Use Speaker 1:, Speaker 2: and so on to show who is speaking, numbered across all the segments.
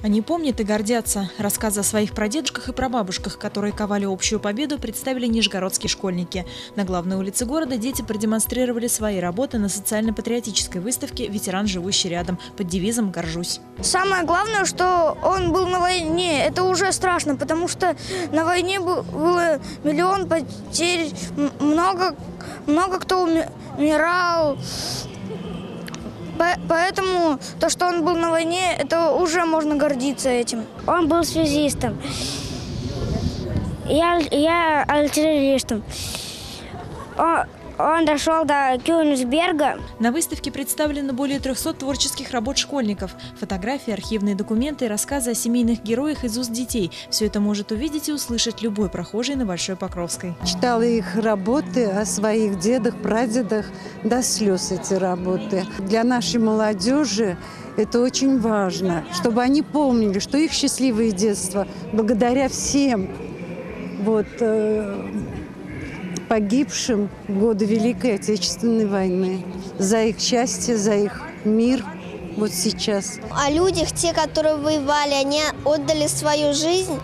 Speaker 1: Они помнят и гордятся. Рассказы о своих прадедушках и прабабушках, которые ковали общую победу, представили нижегородские школьники. На главной улице города дети продемонстрировали свои работы на социально-патриотической выставке «Ветеран, живущий рядом» под девизом «Горжусь».
Speaker 2: Самое главное, что он был на войне. Это уже страшно, потому что на войне был- было миллион потерь, много, много кто уми- умирал. По- Поэтому то, что он был на войне, это уже можно гордиться этим.
Speaker 3: Он был связистом. Я, я артиллеристом. Он дошел до Кёнигсберга.
Speaker 1: На выставке представлены более 300 творческих работ школьников. Фотографии, архивные документы рассказы о семейных героях из уст детей. Все это может увидеть и услышать любой прохожий на Большой Покровской.
Speaker 4: Читала их работы о своих дедах, прадедах, до слез эти работы. Для нашей молодежи это очень важно, чтобы они помнили, что их счастливое детство благодаря всем вот, э, погибшим в годы Великой Отечественной войны. За их счастье, за их мир вот сейчас.
Speaker 5: о людях, те, которые воевали, они отдали свою жизнь,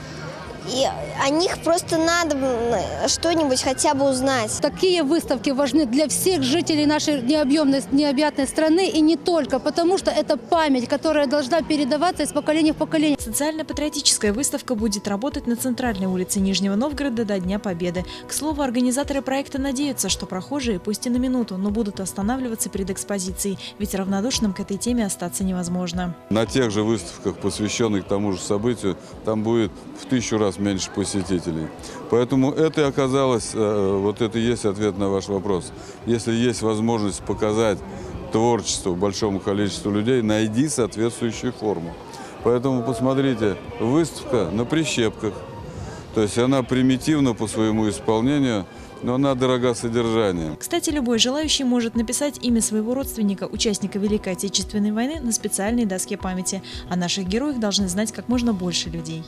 Speaker 5: и о них просто надо м, что-нибудь хотя бы узнать.
Speaker 6: Такие выставки важны для всех жителей нашей необъемной, необъятной страны и не только, потому что это память, которая должна передаваться из поколения в поколение.
Speaker 1: Социально-патриотическая выставка будет работать на центральной улице Нижнего Новгорода до Дня Победы. К слову, организаторы проекта надеются, что прохожие, пусть и на минуту, но будут останавливаться перед экспозицией, ведь равнодушным к этой теме остаться невозможно.
Speaker 7: На тех же выставках, посвященных тому же событию, там будет в тысячу раз меньше посетителей. Поэтому это и оказалось, э, вот это и есть ответ на ваш вопрос. Если есть возможность показать творчество большому количеству людей, найди соответствующую форму. Поэтому посмотрите, выставка на прищепках. То есть она примитивна по своему исполнению, но она дорога содержанием.
Speaker 1: Кстати, любой желающий может написать имя своего родственника, участника Великой Отечественной войны, на специальной доске памяти. О наших героях должны знать как можно больше людей.